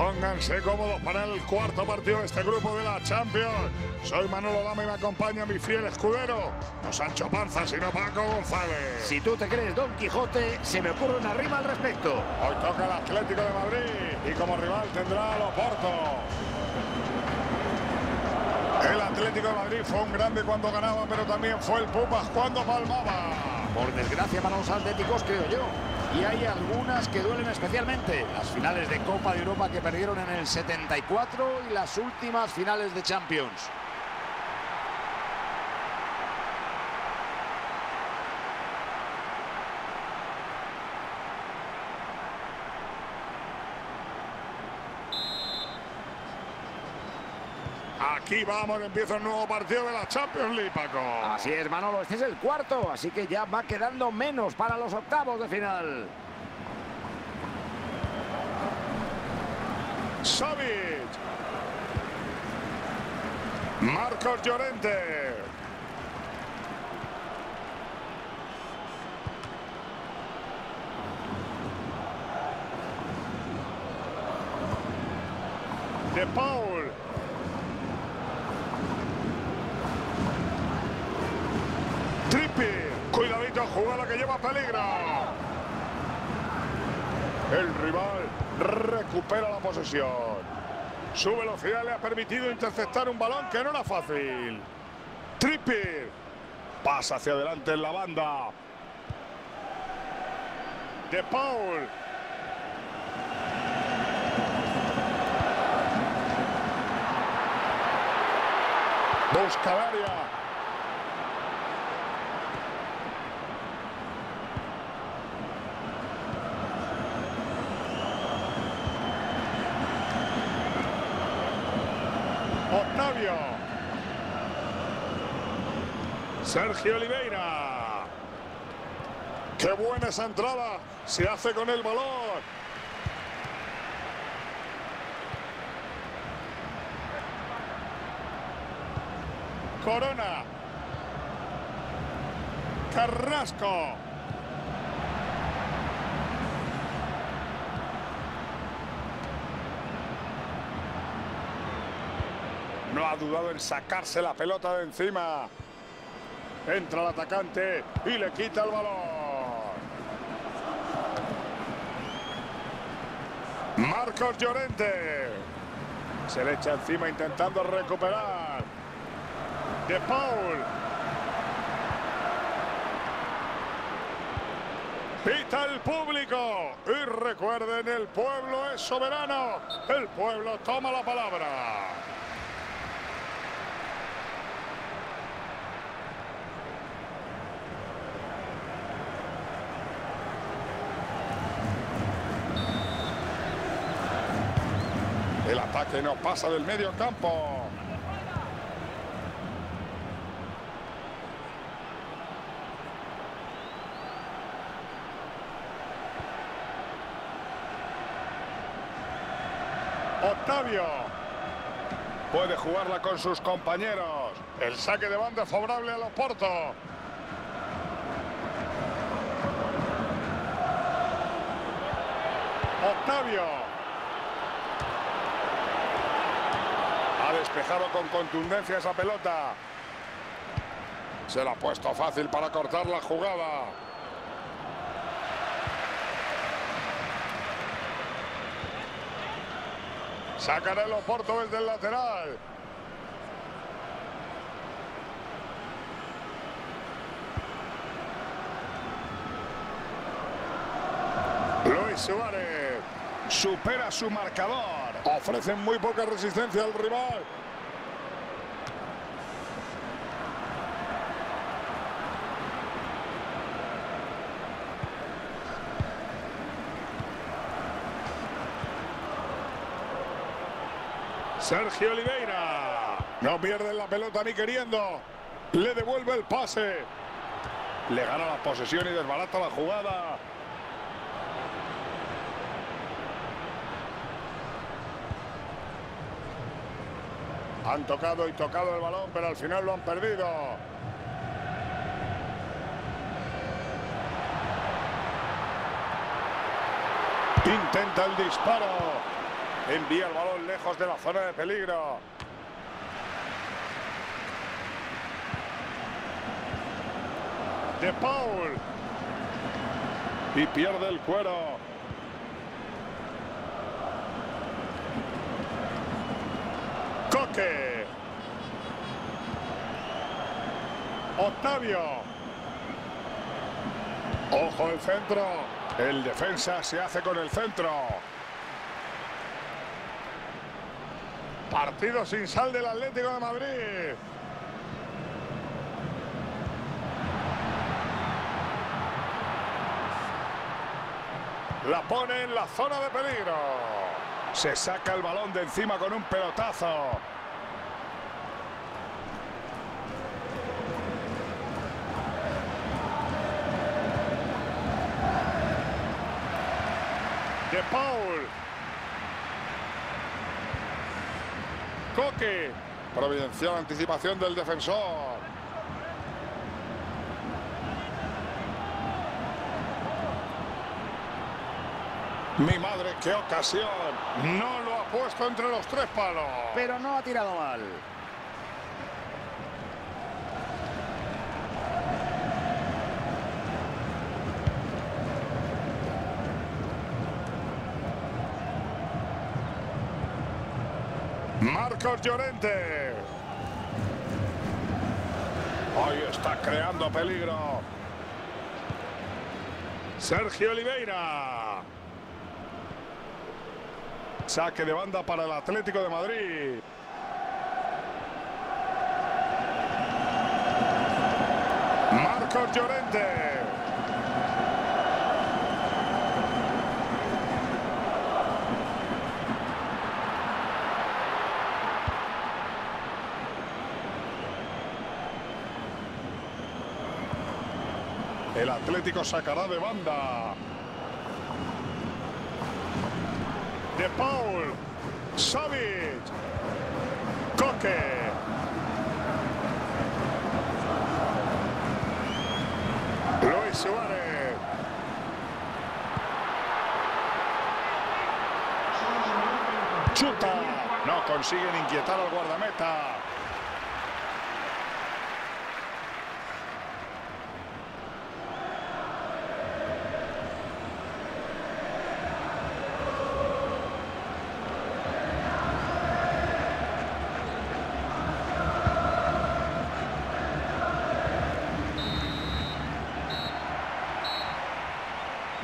Pónganse cómodos para el cuarto partido de este grupo de la Champions. Soy Manolo Lama y me acompaña mi fiel escudero, no Sancho Panza, sino Paco González. Si tú te crees Don Quijote, se me ocurre una rima al respecto. Hoy toca el Atlético de Madrid y como rival tendrá a Oporto. El Atlético de Madrid fue un grande cuando ganaba, pero también fue el Pupas cuando palmaba. Por desgracia para los atléticos, creo yo. Y hay algunas que duelen especialmente. Las finales de Copa de Europa que perdieron en el 74 y las últimas finales de Champions. Aquí vamos, empieza un nuevo partido de la Champions League, Paco. Así es, Manolo, este es el cuarto, así que ya va quedando menos para los octavos de final. Savic. Marcos Llorente. De Paul. Que lleva peligro. El rival recupera la posesión. Su velocidad le ha permitido interceptar un balón que no era fácil. Trippier pasa hacia adelante en la banda. De Paul. Busca el área. Octavio. Sergio Oliveira. Qué buena esa entrada. Se hace con el balón. Corona. Carrasco. No ha dudado en sacarse la pelota de encima. Entra el atacante y le quita el balón. Marcos Llorente. Se le echa encima intentando recuperar. De Paul. Pita el público. Y recuerden, el pueblo es soberano. El pueblo toma la palabra. Ataque no pasa del medio campo. Octavio. Puede jugarla con sus compañeros. El saque de banda favorable a los Porto. Octavio. Despejado con contundencia esa pelota. Se la ha puesto fácil para cortar la jugada. Sacará el Oporto desde el lateral. Luis Suárez supera su marcador. Ofrecen muy poca resistencia al rival. Sergio Oliveira. No pierde la pelota ni queriendo. Le devuelve el pase. Le gana la posesión y desbarata la jugada. Han tocado y tocado el balón, pero al final lo han perdido. Intenta el disparo. Envía el balón lejos de la zona de peligro. De Paul. Y pierde el cuero. Octavio. Ojo el centro. El defensa se hace con el centro. Partido sin sal del Atlético de Madrid. La pone en la zona de peligro. Se saca el balón de encima con un pelotazo. De Paul. Coque. Providencial anticipación del defensor. Mi madre, qué ocasión. No lo ha puesto entre los tres palos. Pero no ha tirado mal. Marcos Llorente. Ahí está creando peligro. Sergio Oliveira. Saque de banda para el Atlético de Madrid. Marcos Llorente. El Atlético sacará de banda. De Paul. Savic. Coque. Luis Suárez. Chuta. No consiguen inquietar al guardameta.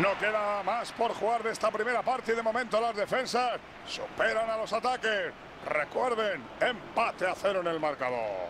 No queda más por jugar de esta primera parte y de momento las defensas superan a los ataques. Recuerden, empate a cero en el marcador.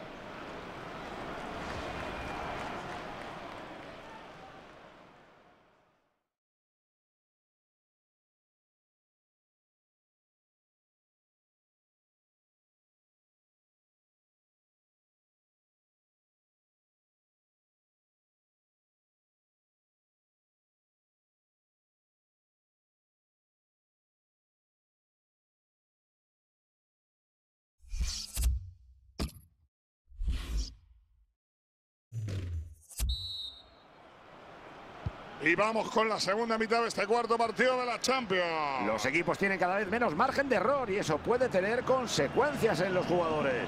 Y vamos con la segunda mitad de este cuarto partido de la Champions. Los equipos tienen cada vez menos margen de error y eso puede tener consecuencias en los jugadores.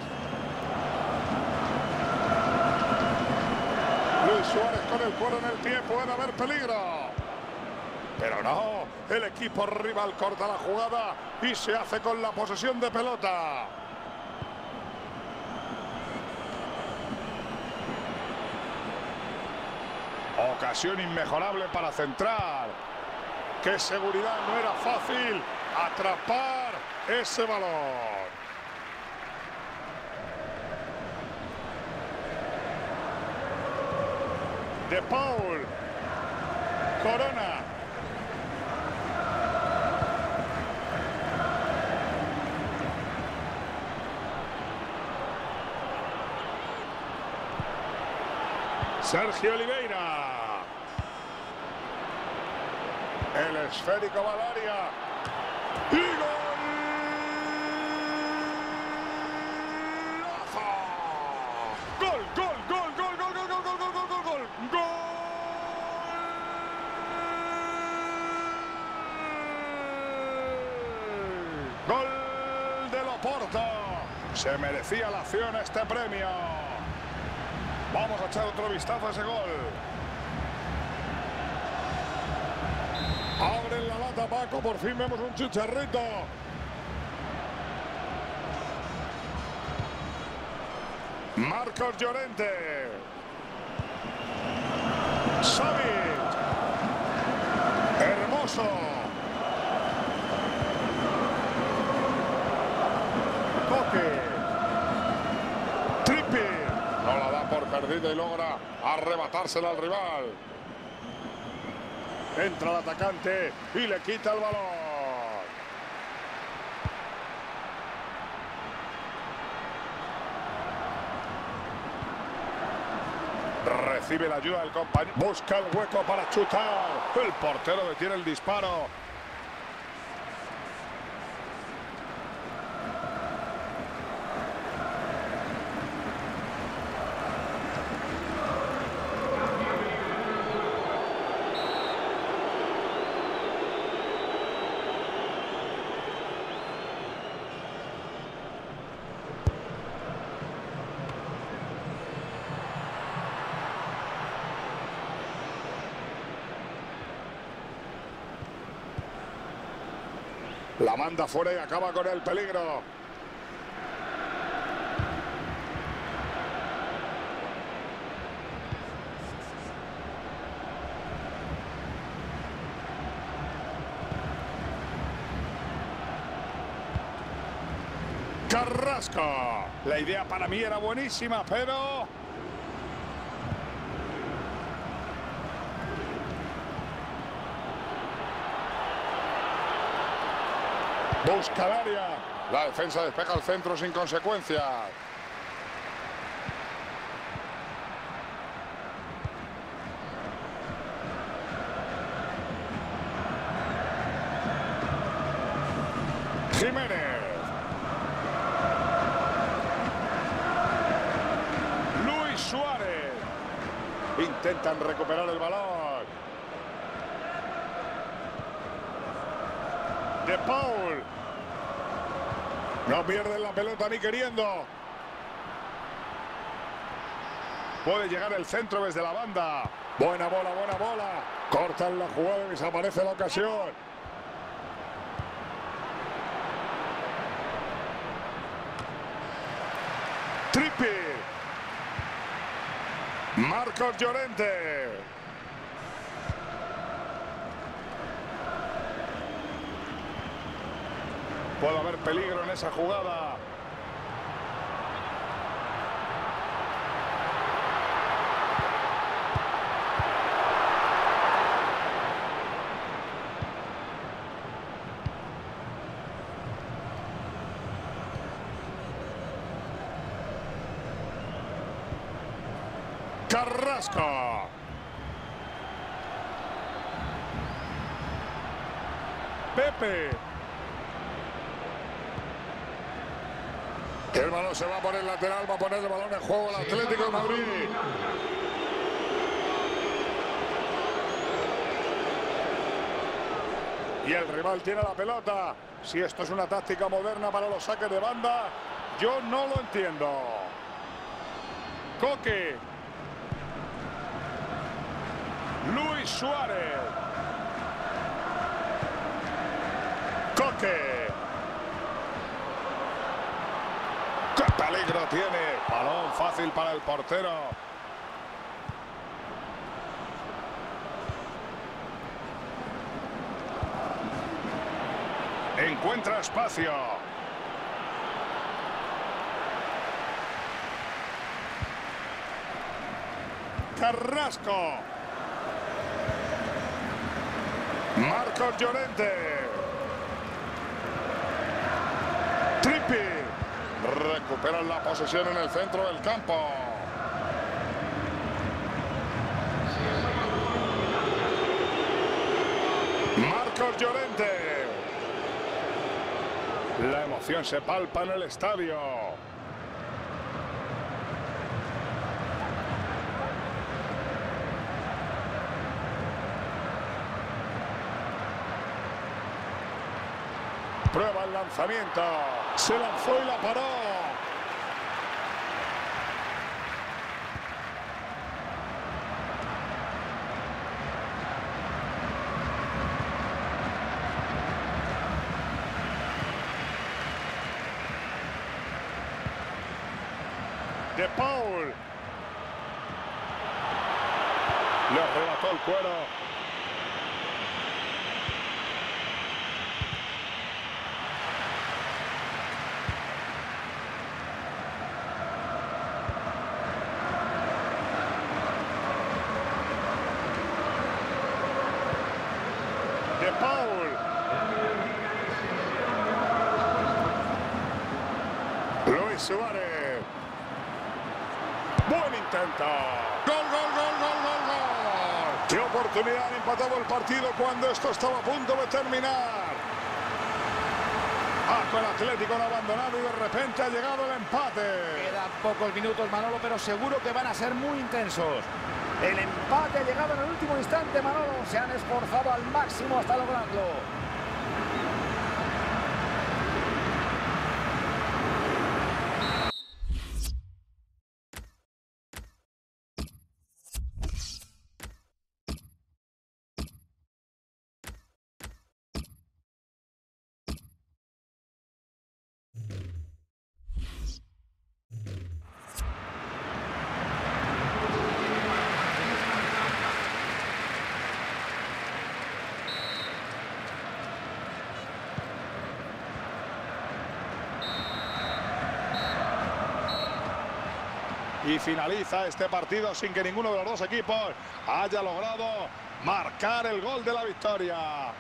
Luis Suárez con el cuero en el pie, puede haber peligro. Pero no, el equipo rival corta la jugada y se hace con la posesión de pelota. Ocasión inmejorable para centrar. ¡Qué seguridad! No era fácil atrapar ese balón. De Paul. Corona. Sergio Oliveira. El esférico Valaria. ¡Y gol! ¡Gol, gol, gol, gol, gol, gol, gol, gol, gol, gol, gol, gol! ¡Gol! Gol de Loporto. Se merecía la acción este premio. Vamos a echar otro vistazo a ese gol. Abren la lata Paco, por fin vemos un chicharrito. Marcos Llorente. Savic. Hermoso. Toque. Trippier. No la da por perdida y logra arrebatársela al rival. Entra el atacante y le quita el balón. Recibe la ayuda del compañero. Busca el hueco para chutar. El portero detiene el disparo. La manda fuera y acaba con el peligro. Carrasco. La idea para mí era buenísima, pero... Busca el área. La defensa despeja el centro sin consecuencias. Jiménez. Luis Suárez. Intentan recuperar el balón. De Paul. No pierden la pelota ni queriendo. Puede llegar el centro desde la banda. Buena bola, buena bola. Cortan la jugada y desaparece la ocasión. Trippi. Marcos Llorente. Puede haber peligro en esa jugada. Carrasco. Pepe. El balón se va por el lateral, va a poner el balón en juego el Atlético de Madrid. Y el rival tiene la pelota. Si esto es una táctica moderna para los saques de banda, yo no lo entiendo. Coque. Luis Suárez. Coque. ¡Qué peligro tiene! Balón fácil para el portero. Encuentra espacio. Carrasco. Marcos Llorente. Recuperan la posesión en el centro del campo. Marcos Llorente. La emoción se palpa en el estadio. Prueba el lanzamiento. Se lanzó y la paró. De Paul. Le arrebató el cuero. De Paul. Luis Suárez. Buen intento. Gol, gol, gol, gol, gol, gol. Qué oportunidad han empatado el partido cuando esto estaba a punto de terminar. Ah, con el Atlético ha abandonado y de repente ha llegado el empate. Quedan pocos minutos, Manolo, pero seguro que van a ser muy intensos. El empate ha llegado en el último instante, Manolo. Se han esforzado al máximo hasta lograrlo. Y finaliza este partido sin que ninguno de los dos equipos haya logrado marcar el gol de la victoria.